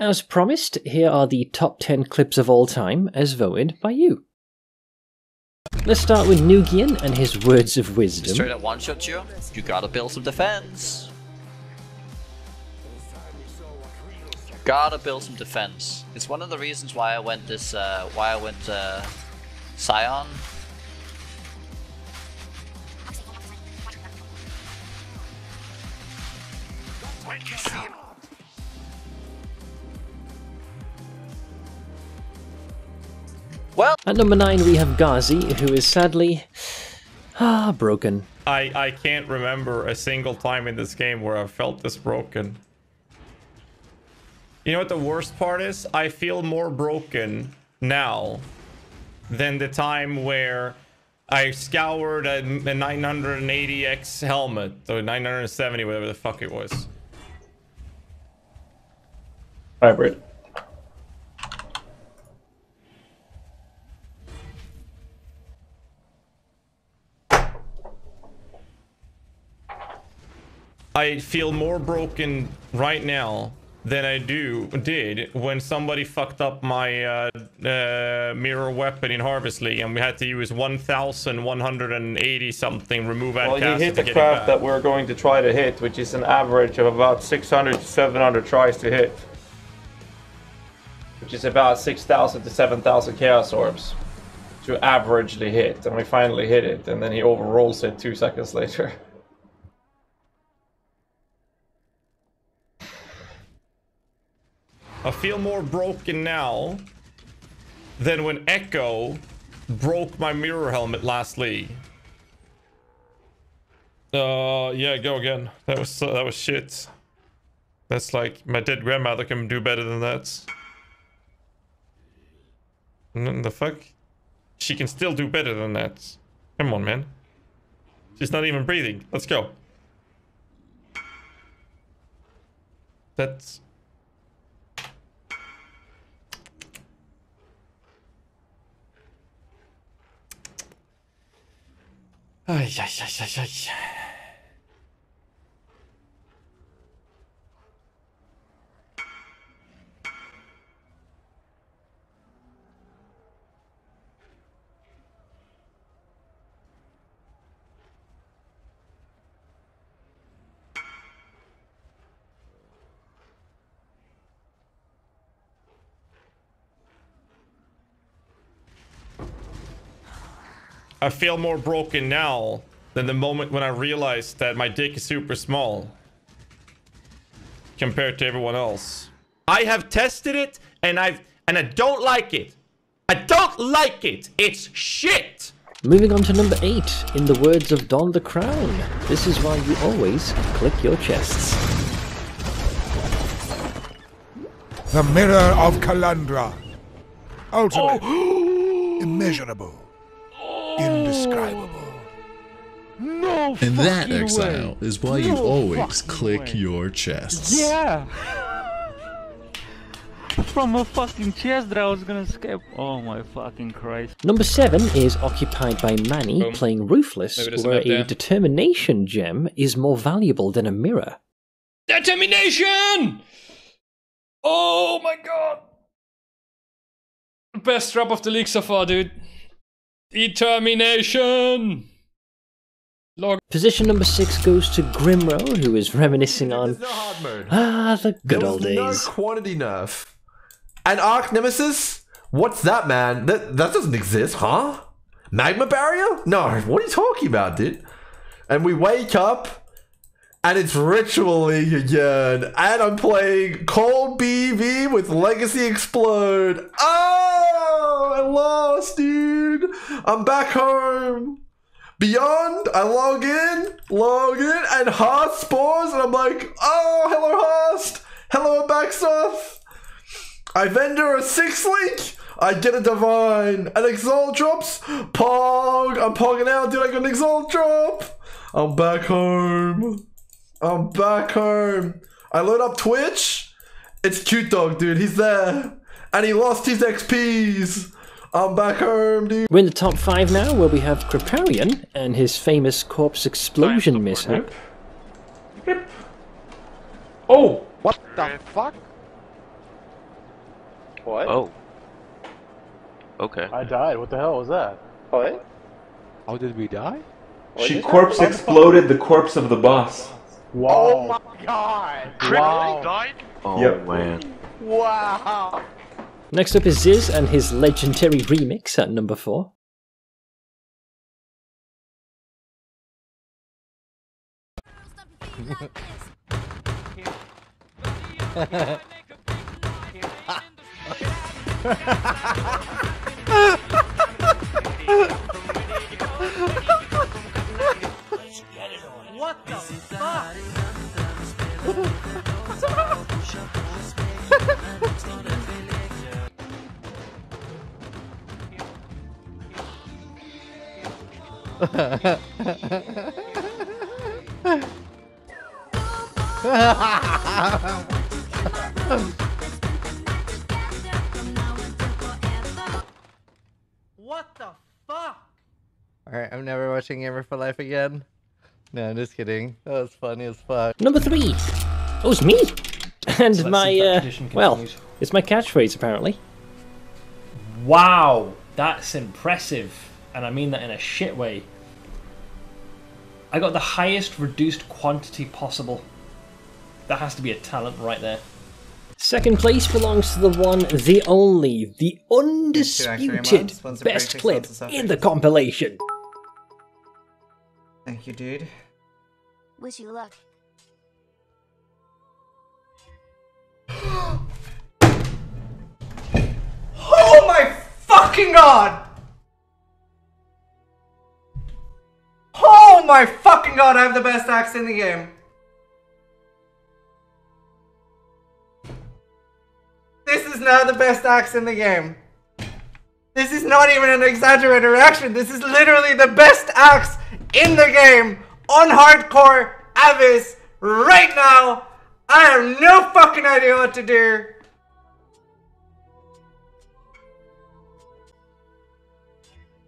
As promised, here are the top 10 clips of all time as voted by you. Let's start with Nugiyen and his words of wisdom. Straight up one shot you. You gotta build some defense. Gotta build some defense. It's one of the reasons why I went this. Uh, why I went uh, Scion. Well, At number 9 we have Ghazzy, who is sadly... Ah, broken. I, I can't remember a single time in this game where I felt this broken. You know what the worst part is? I feel more broken now than the time where I scoured a, a 980X helmet, or 970, whatever the fuck it was. Hybrid. I feel more broken right now than I do did when somebody fucked up my uh, uh, mirror weapon in Harvest League and we had to use 1,180 something remove Well, you cast hit the craft that we're going to try to hit, which is an average of about 600 to 700 tries to hit. Which is about 6,000 to 7,000 Chaos Orbs to averagely hit. And we finally hit it, and then he overrolls it two seconds later. I feel more broken now than when Echo broke my mirror helmet last league. Uh, yeah, go again. That was uh, that was shit. That's like my dead grandmother can do better than that. The fuck? She can still do better than that. Come on, man. She's not even breathing. Let's go. That's いしょいしょいいしょ。I feel more broken now than the moment when I realized that my dick is super small compared to everyone else. I have tested it and I've and I don't like it. I don't like it. It's shit. Moving on to number 8, in the words of Don the Crown. This is why you always click your chests. The Mirror of Kalandra. Ultimate. Immeasurable. Indescribable. No And that exile way. is why you always click way. your chests. Yeah. From a fucking chest that I was gonna escape. Oh my fucking Christ. Number 7 is occupied by Manny Boom. playing Ruthless, Maybe there's a where a there. determination gem is more valuable than a mirror. Determination! Oh my god! Best drop of the league so far, dude. Determination! Log Position number 6 goes to Grimro, who is reminiscing on There's no hard mode. ah the good there old was no days. quantity nerf. And Arc Nemesis? What's that, man? That that doesn't exist, huh? Magma barrier? No, what are you talking about, dude? And we wake up, and it's Ritual League again, and I'm playing Cold BV with Legacy Explode. Oh, I lost, dude. I'm back home. Beyond, I log in, log in, and Haas spawns, and I'm like, oh, hello, Haas. Hello, Backstuff. I vendor a six link. I get a divine. An exalt drops. Pog. I'm pogging out, dude. I got an exalt drop. I'm back home. I'm back home. I load up Twitch. It's cute dog, dude. He's there. And he lost his XPs. I'm back home, dude. We're in the top 5 now, where we have Kripparrian and his famous corpse explosion mishap. Oh! What the fuck? What? Oh. Okay. I died. What the hell was that? What? How did we die? She corpse exploded the corpse of the boss. Wow. Oh my god. Wow. died? Oh Yep. man. Wow. Next up is Ziz and his legendary remix at number 4. What the fuck? What the fuck? Alright, I'm never watching Gamer for Life again. No, I'm just kidding. That was funny as fuck. Number 3. Oh, it's me! And So my, see if that uh, well, it's my catchphrase apparently. Wow, that's impressive, and I mean that in a shit way. I got the highest reduced quantity possible. That has to be a talent right there. Second place belongs to the one, the only, the undisputed months, one's a best clip in the compilation. Thank you, dude. Wish you luck. Oh my fucking god! My fucking god, I have the best axe in the game. This is now the best axe in the game. This is not even an exaggerated reaction. This is literally the best axe in the game on hardcore Avis right now. I have no fucking idea what to do.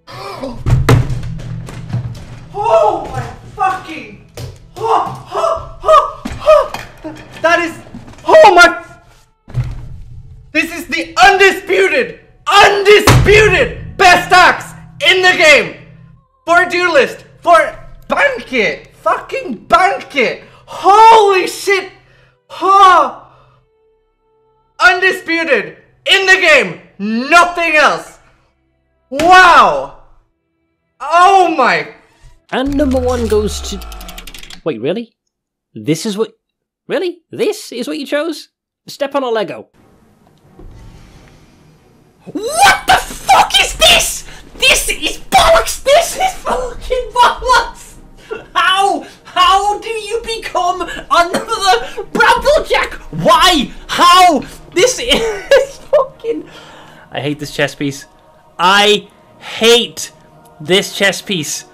Oh my fucking! Oh, oh, oh, oh. That is. Oh my! This is the undisputed, undisputed best axe in the game for duelist for banquet, fucking banquet. Holy shit! Oh, undisputed in the game. Nothing else. Wow. Oh my And number one goes to. Wait, really? This is what. Really? This is what you chose? Step on a Lego. What the fuck is this? This is bollocks! This is fucking bollocks! How? How do you become another Bramblejack? Why? How? This is fucking. I hate this chess piece. I hate this chess piece.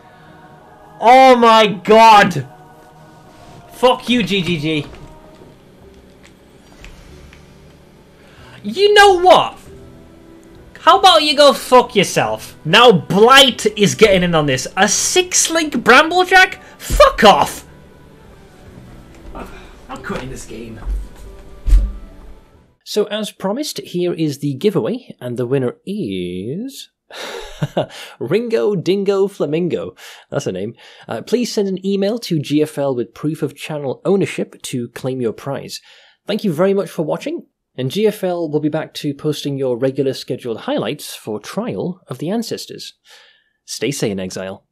Oh my god! Fuck you, GGG. You know what? How about you go fuck yourself? Now Blight is getting in on this. A six link Bramblejack? Fuck off! I'm quitting this game. So, as promised, here is the giveaway, and the winner is. Ringo Dingo Flamingo. That's a name. Uh, please send an email to GFL with proof of channel ownership to claim your prize. Thank you very much for watching, and GFL will be back to posting your regular scheduled highlights for Trial of the Ancestors. Stay sane, in Exile.